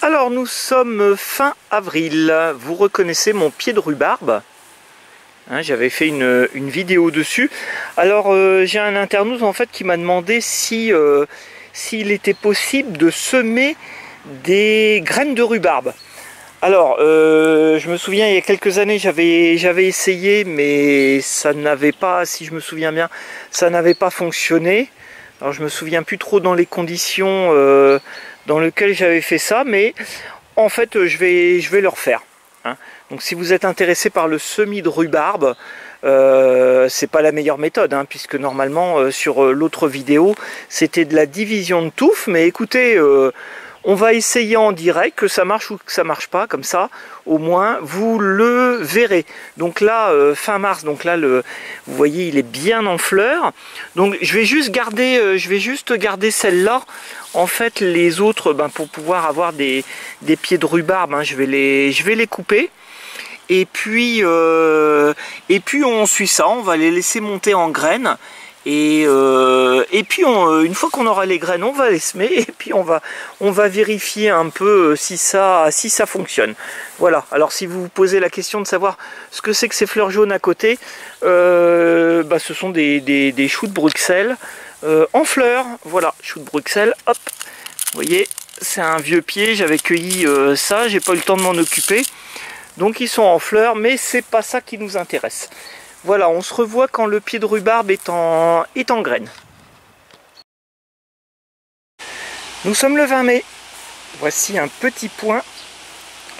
Alors nous sommes fin avril, vous reconnaissez mon pied de rhubarbe? Hein, J'avais fait une, vidéo dessus. Alors euh, j'ai un internaute en fait qui m'a demandé si euh, s'il était possible de semer des graines de rhubarbe. Alors, euh, je me souviens, il y a quelques années, j'avais essayé, mais ça n'avait pas, si je me souviens bien, ça n'avait pas fonctionné. Alors, je me souviens plus trop dans les conditions dans lequel j'avais fait ça, mais en fait je vais, je vais le refaire. Hein. Donc si vous êtes intéressé par le semis de rhubarbe, euh, c'est pas la meilleure méthode, hein, puisque normalement euh, sur euh, l'autre vidéo c'était de la division de touffe, mais écoutez, euh, on va essayer en direct, que ça marche ou que ça marche pas, comme ça, au moins, vous le verrez. Donc là, euh, fin mars, donc là, le, vous voyez, il est bien en fleurs. Donc je vais juste garder, euh, garder celle-là. En fait, les autres, ben, pour pouvoir avoir des, pieds de rhubarbe, hein, je, vais les, je vais les couper. Et puis, euh, et puis on suit ça, on va les laisser monter en graines. Et, euh, et puis euh, une fois qu'on aura les graines, on va les semer et puis on va, on va vérifier un peu euh, si ça, si ça fonctionne. Voilà, alors si vous vous posez la question de savoir ce que c'est que ces fleurs jaunes à côté, bah, ce sont des, des, choux de Bruxelles en fleurs. Voilà, choux de Bruxelles, hop, vous voyez, c'est un vieux pied, j'avais cueilli ça, j'ai pas eu le temps de m'en occuper. Donc ils sont en fleurs, mais c'est pas ça qui nous intéresse. Voilà, on se revoit quand le pied de rhubarbe est en, est graine. Nous sommes le 20 mai. Voici un petit point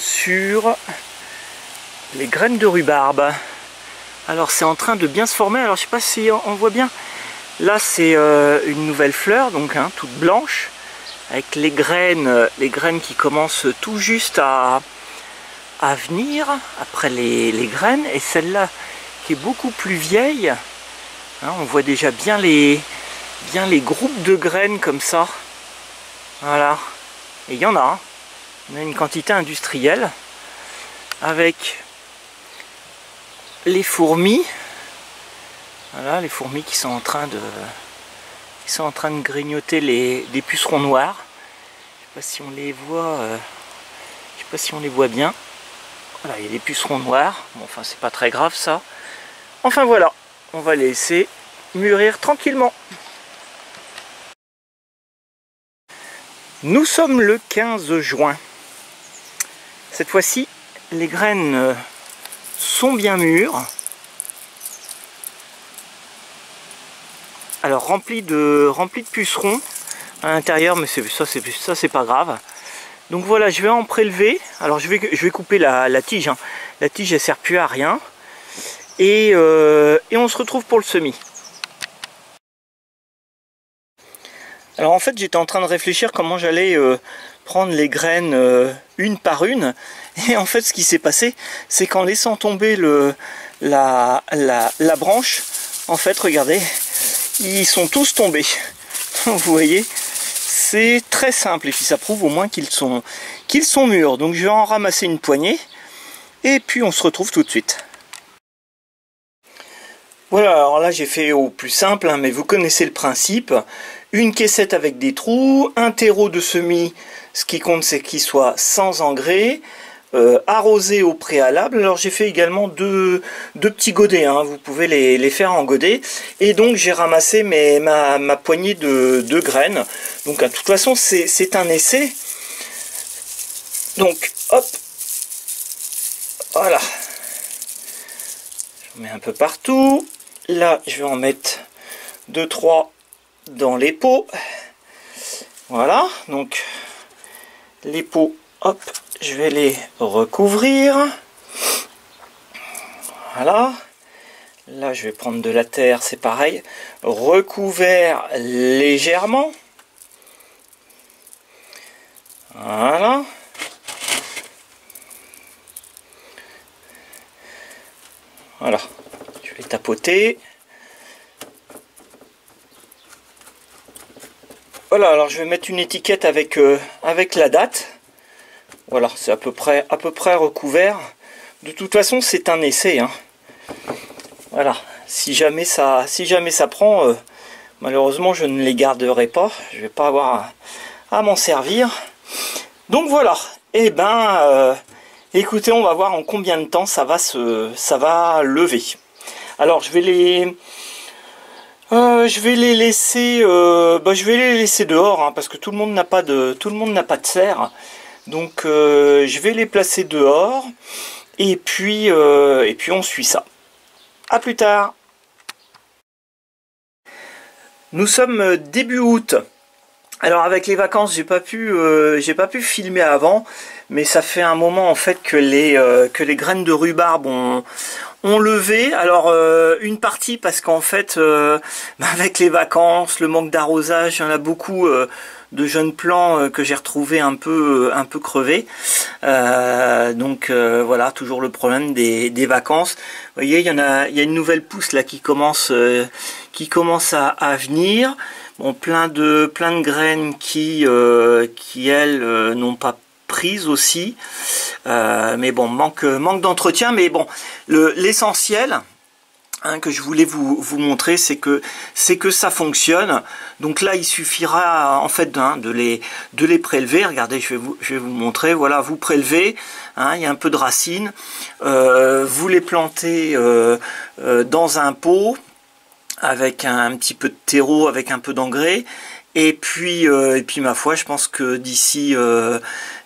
sur les graines de rhubarbe. Alors c'est en train de bien se former. Alors je sais pas si on voit bien. Là c'est euh, une nouvelle fleur, donc hein, toute blanche, avec les graines, les graines qui commencent tout juste à, venir après les graines. Et celle-là, qui est beaucoup plus vieille. Hein, on voit déjà bien les, bien les groupes de graines comme ça. Voilà. Et il y en a. Hein. On a une quantité industrielle avec les fourmis. Voilà, les fourmis qui sont en train de, qui sont en train de grignoter les, pucerons noirs. Je sais pas si on les voit. Euh, je sais pas si on les voit bien. Voilà, il y a des pucerons noirs. Enfin, c'est pas très grave ça. Enfin voilà, on va les laisser mûrir tranquillement. Nous sommes le 15 juin. Cette fois-ci, les graines sont bien mûres. Alors remplies de, de pucerons à l'intérieur, mais ça c'est pas grave. Donc voilà, je vais en prélever. Alors je vais, couper la, tige. Hein. La tige elle sert plus à rien. Euh, et, on se retrouve pour le semis. Alors en fait j'étais en train de réfléchir comment j'allais euh, prendre les graines euh, une par une et en fait ce qui s'est passé c'est qu'en laissant tomber le, la, la, branche en fait regardez ils sont tous tombés vous voyez très simple et puis ça prouve au moins qu'ils sont, qu'ils sont mûrs donc je vais en ramasser une poignée et puis on se retrouve tout de suite voilà, alors là j'ai fait au plus simple, hein, mais vous connaissez le principe. Une caissette avec des trous, un terreau de semis, ce qui compte c'est qu'il soit sans engrais, euh, arrosé au préalable. Alors j'ai fait également deux, petits godets, hein. vous pouvez les, faire en godet. Et donc j'ai ramassé ma, poignée de, graines. Donc de toute façon c'est un essai. Donc hop, voilà. Je mets un peu partout. Là, je vais en mettre 2-3 dans les pots. Voilà, donc les pots, hop, je vais les recouvrir. Voilà. Là, je vais prendre de la terre, c'est pareil. Recouvert légèrement. Voilà. Voilà je vais tapoter. Voilà, alors je vais mettre une étiquette avec, euh, avec la date. Voilà, c'est à peu près à peu près recouvert. De toute façon, c'est un essai. Hein. Voilà, si jamais ça, prend, euh, malheureusement je ne les garderai pas. Je vais pas avoir à, m'en servir. Donc voilà, eh ben, euh, écoutez, on va voir en combien de temps ça va se, ça va lever. Alors je vais les, euh, je vais les laisser, bah, les laisser dehors hein, parce que tout le monde n'a pas de, tout le monde n'a pas de serre. Donc je vais les placer dehors et puis, et puis on suit ça. A plus tard. Nous sommes euh, début août. Alors avec les vacances, j'ai pas euh, pas pu filmer avant, mais ça fait un moment en fait que les euh, que les graines de rhubarbe ont, ont levé. Alors une partie parce qu'en fait, avec les vacances, le manque d'arrosage, il y en a beaucoup de jeunes plants euh, que j'ai peu euh, un peu crevés. Euh, donc voilà, toujours le problème des, vacances. Vous voyez, il y a, une nouvelle pousse là qui commence à, venir. Bon, plein de plein de graines qui qui elles n'ont pas prise aussi. mais bon, manque d'entretien. Mais bon, l'essentiel. Hein, que je voulais vous, vous montrer, c'est que c'est que ça fonctionne. Donc là, il suffira en fait de les de les prélever. Regardez, je vais vous je vais vous montrer. Voilà, vous prélevez. Hein, il y a un peu de racines. Euh, vous les plantez euh, euh, dans un pot avec un, petit peu de terreau, avec un peu d'engrais. Et puis, et puis ma foi, je pense que d'ici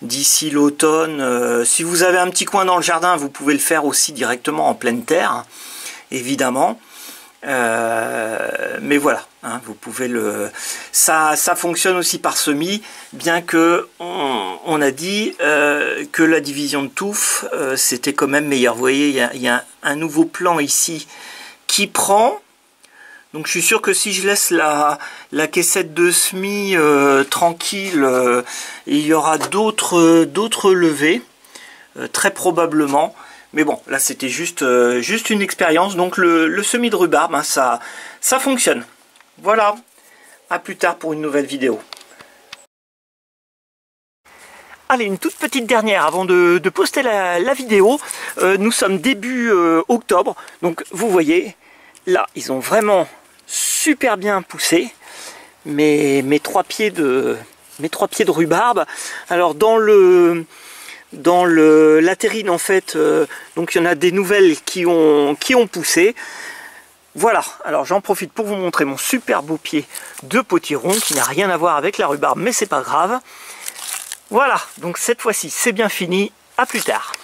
d'ici l'automne, si vous avez un petit coin dans le jardin, vous pouvez le faire aussi directement en pleine terre évidemment. Euh, mais voilà, hein, vous pouvez le. Ça, ça fonctionne aussi par semis, bien que on, a dit euh, que la division de touffe euh, c'était quand même meilleur. Vous voyez, il y a, un nouveau plan ici qui prend. Donc je suis sûr que si je laisse la, la caissette de semis tranquille, il y aura d'autres d'autres levées, très probablement. Mais bon, là c'était juste, euh, une expérience. Donc le, semis de rhubarbe, hein, ça, ça fonctionne. Voilà, à plus tard pour une nouvelle vidéo. Allez, une toute petite dernière avant de, poster la, vidéo. Euh, nous sommes début euh, octobre, donc vous voyez, là, ils ont vraiment super bien poussé. Mes, mes, trois, pieds de, mes trois pieds de rhubarbe. Alors dans le, dans la terrine en fait, euh, donc il y en a des nouvelles qui ont, qui ont poussé. Voilà, alors j'en profite pour vous montrer mon super beau pied de potiron qui n'a rien à voir avec la rhubarbe, mais c'est pas grave. Voilà, donc cette fois-ci c'est bien fini, à plus tard.